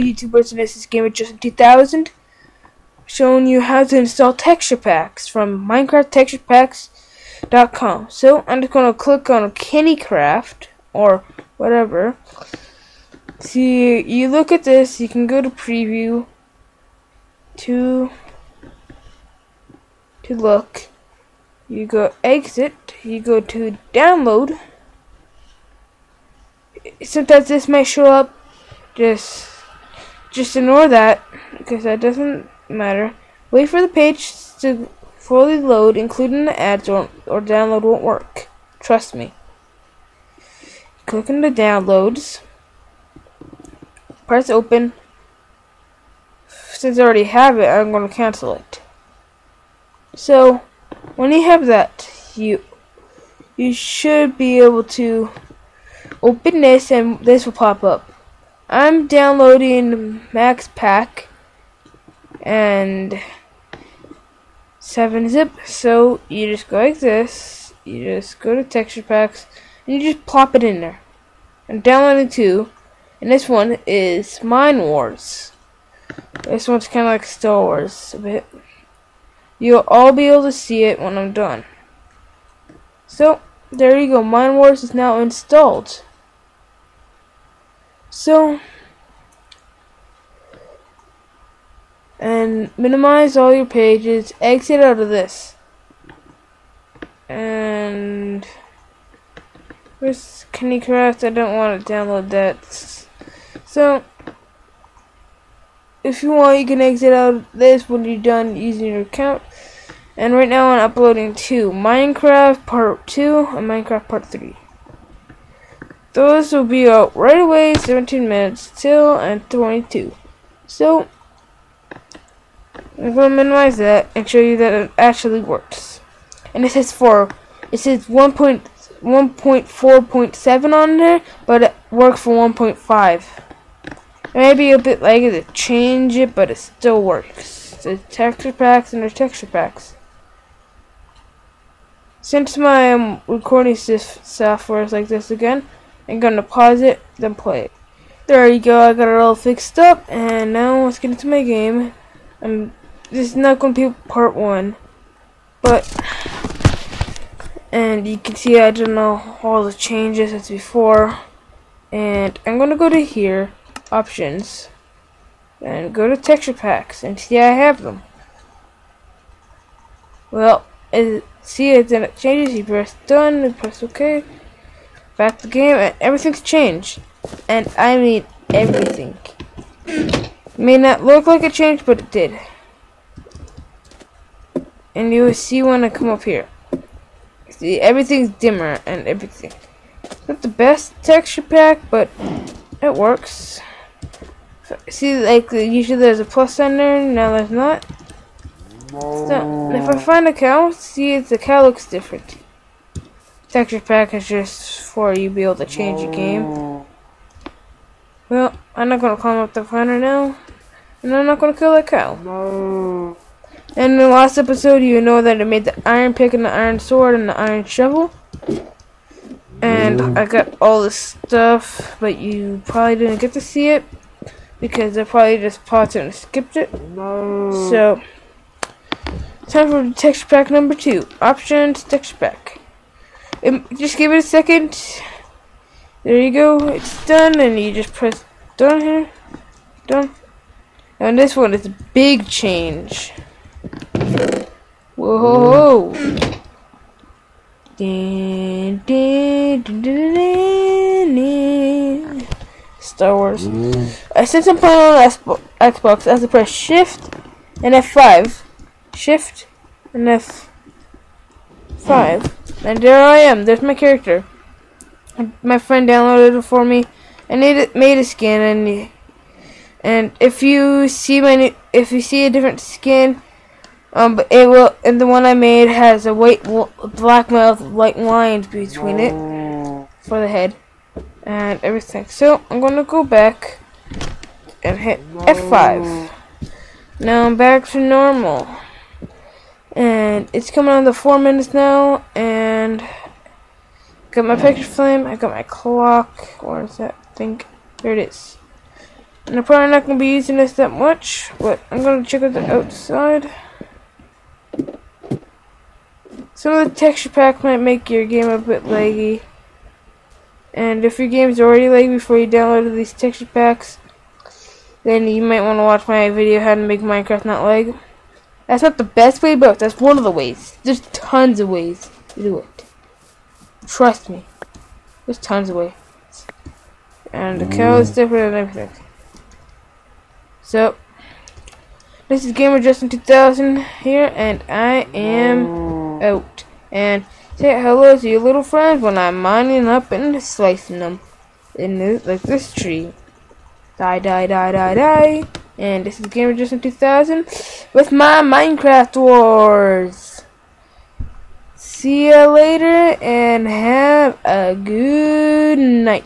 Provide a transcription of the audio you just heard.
YouTubers, and this is Gamer Justin 2000 showing you how to install texture packs from MinecraftTexturePacks.com. So I'm just gonna click on KennyCraft or whatever. See, you look at this, you can go to preview to to look. You go exit, you go to download. Sometimes this may show up just just ignore that because that doesn't matter. Wait for the page to fully load, including the ads, or, or download won't work. Trust me. Click on the downloads. Press open. Since I already have it, I'm going to cancel it. So, when you have that, you you should be able to open this and this will pop up. I'm downloading Max Pack and 7-zip, so you just go like this, you just go to texture packs, and you just plop it in there. I'm downloading two, and this one is Mine Wars. This one's kind of like Star Wars a bit. You'll all be able to see it when I'm done. So, there you go, Mine Wars is now installed. So, and minimize all your pages, exit out of this. And, where's KennyCraft? I don't want to download that. So, if you want, you can exit out of this when you're done using your account. And right now I'm uploading two, Minecraft Part 2 and Minecraft Part 3. Those will be out right away, 17 minutes till and 22. So, I'm going to minimize that and show you that it actually works. And it says for, it says 1.1.4.7 on there, but it works for 1.5. Maybe a bit later to change it, but it still works. The texture packs and the texture packs. Since my um, recording software is like this again, I'm gonna pause it, then play it. There you go, I got it all fixed up, and now let's get into my game. Um, this is not gonna be part one, but and you can see I don't know all the changes as before. And I'm gonna go to here, options, and go to texture packs, and see I have them. Well, it, see it then it changes. You press done, and press OK back the game and everything's changed. And I mean everything. May not look like it changed, but it did. And you will see when I come up here. See, everything's dimmer and everything. Not the best texture pack, but it works. See, like, usually there's a plus sign there, now there's not. So, if I find a cow, see, the cow looks different. Texture pack is just for you be able to change your game. Well, I'm not gonna climb up the finder now. And I'm not gonna kill that cow. No. And in the last episode, you know that I made the iron pick and the iron sword and the iron shovel. And mm. I got all this stuff, but you probably didn't get to see it because I probably just paused it and skipped it. No. So, time for texture pack number two. Options, texture pack. Just give it a second. There you go. It's done, and you just press done here. Done. And this one is a big change. Whoa! Dun, dun, dun, Star Wars. Mm. Uh, since I'm playing on Xbox, I have to press Shift and F5. Shift and F5. And there I am. There's my character. My friend downloaded it for me and it made a skin and and if you see my if you see a different skin um it will and the one I made has a white black mouth white lines between it for the head and everything. So I'm gonna go back and hit F5. Now I'm back to normal. And it's coming on the four minutes now, and got my picture frame, I got my clock, where is that? I think, there it is. And I'm probably not going to be using this that much, but I'm going to check out the outside. Some of the texture pack might make your game a bit laggy. And if your game's already laggy before you download these texture packs, then you might want to watch my video how to make Minecraft not lag. That's not the best way, but that's one of the ways. There's tons of ways to do it. Trust me. There's tons of ways. And the cow is mm. different and everything. So, this is Gamer Justin 2000 here, and I am mm. out. And say hello to your little friends when I'm mining up and slicing them in this, like this tree. Die, die, die, die, die. And this is Gamer Justin 2000 with my Minecraft Wars. See ya later and have a good night.